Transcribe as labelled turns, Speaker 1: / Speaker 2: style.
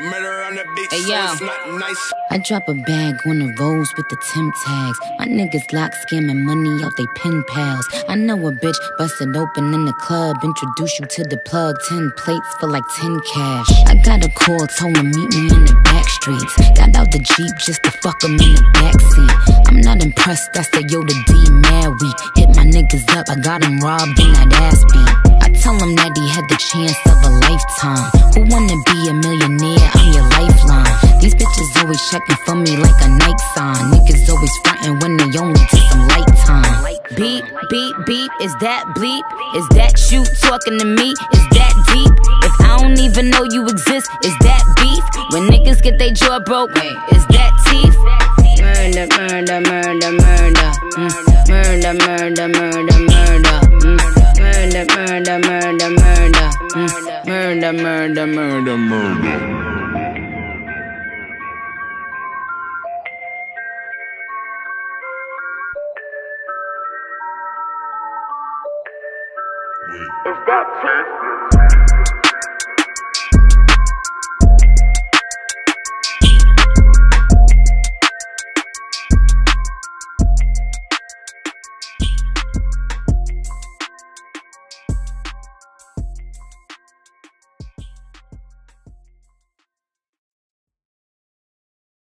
Speaker 1: Murda on the beach,
Speaker 2: Hey,
Speaker 1: so
Speaker 2: yo.
Speaker 1: nice.
Speaker 2: I drop a bag on the Rolls with the temp tags. My niggas lock scamming money out they pen pals. I know a bitch busted open in the club. Introduce you to the plug. Ten plates for like ten cash. I got a call, told him meet me in the back streets. Got out the Jeep just to fuck him in the backseat. I'm not impressed, I said yo the D mad weak. Hit my niggas up, I got him robbed in that ass beat. I tell him that he had the chance of a lifetime. Who wanna be a millionaire? Checking for me like a Nike sign. Niggas always frontin' when they only take some light time. Beep, beep, beep, is that bleep? Is that you talking to me? Is that deep? If I don't even know you exist, is that beef? When niggas get their jaw broke, is that teeth? Murder, murder, murder, murder. Mm. Murder, murder, murder, murder. Mm. Murder, murder, murder, murder. Mm. Murder, murder, murder, murder.
Speaker 3: Is that T?